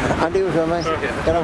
Have a good day. And you as well, mate. Okay. Get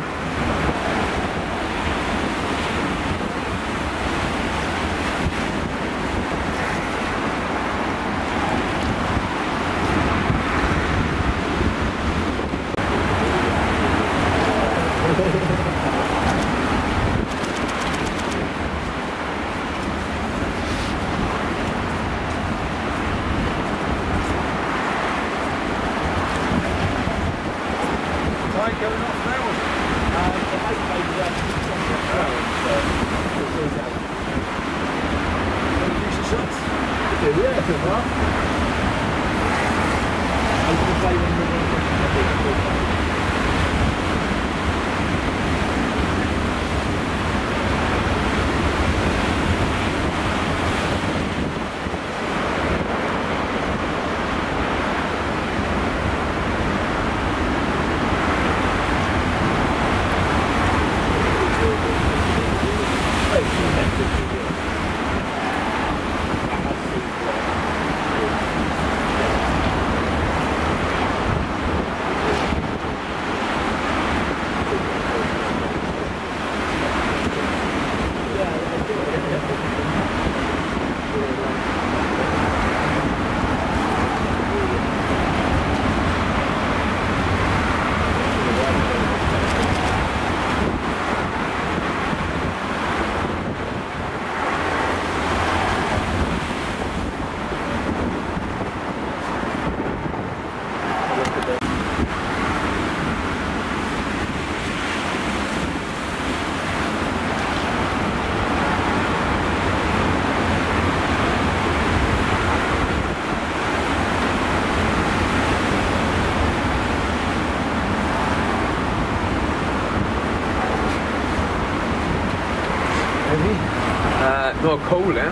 No, cold, eh?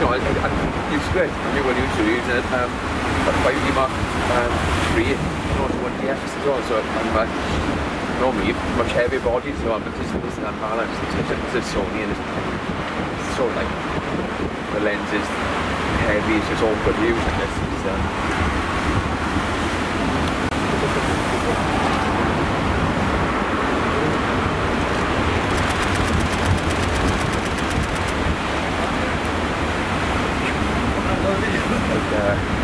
No, I, I, I it. I knew what I used to use it. Um, but 5 Mark um, 3, you know, one DX as well. So I'm uh, normally much heavier body, so I'm just this unbalanced. It's, it's, it's Sony and it's, of like the lens is heavy, it's just awkward to use, I guess. It's, um, like, uh,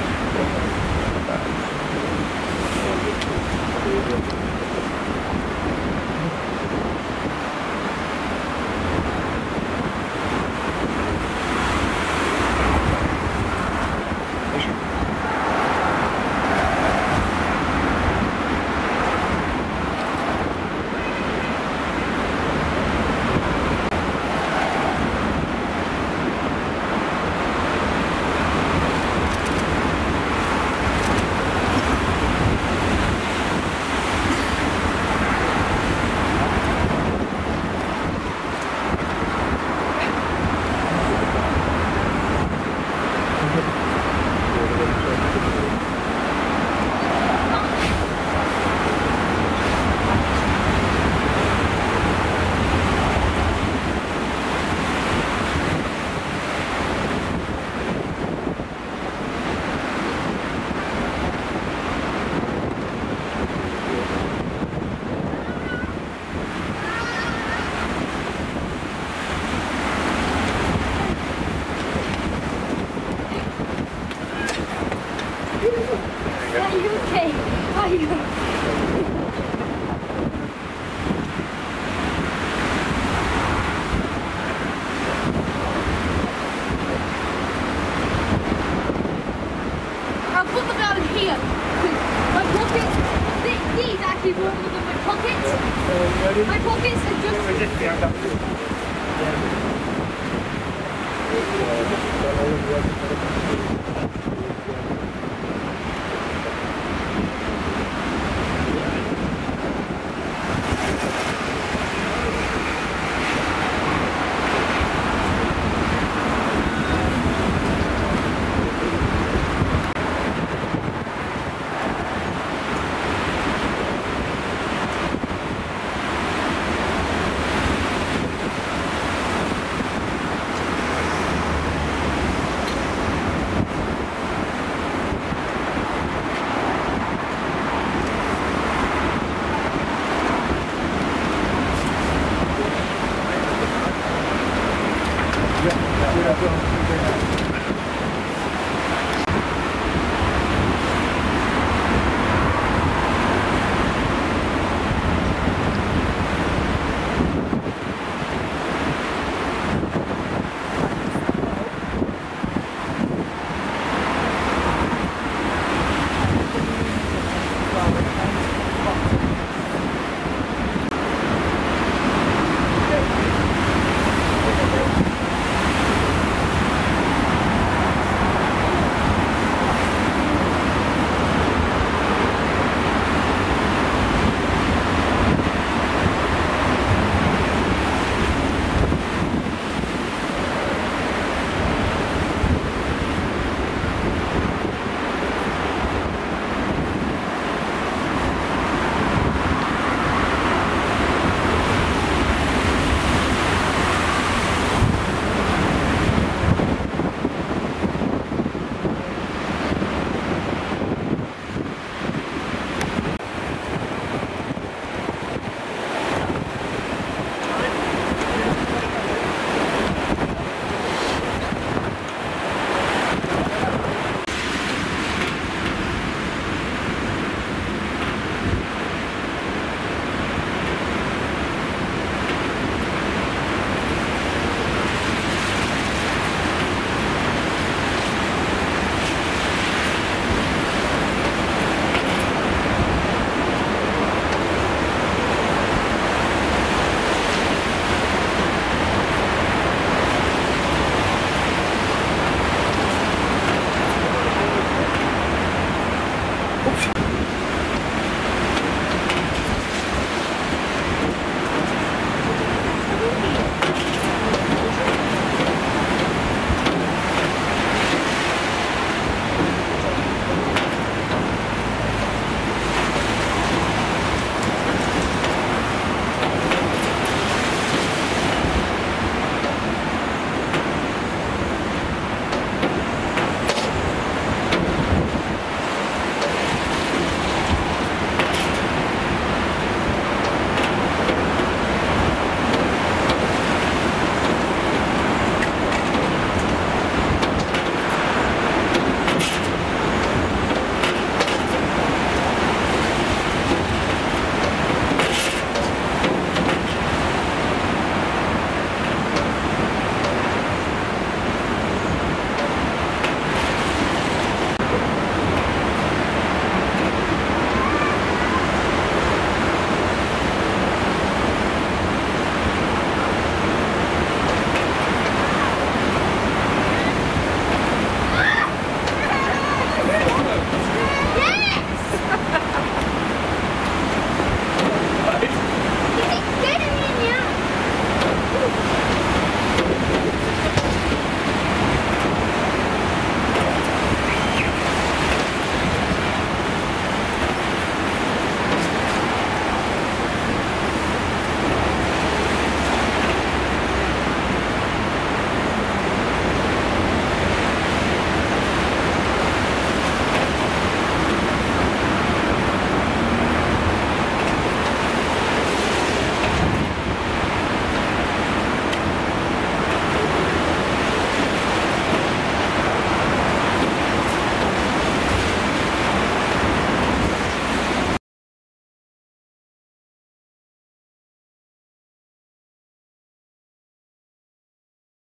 okay. are you? I put them here. My these actually my. My pockets are just... Yeah.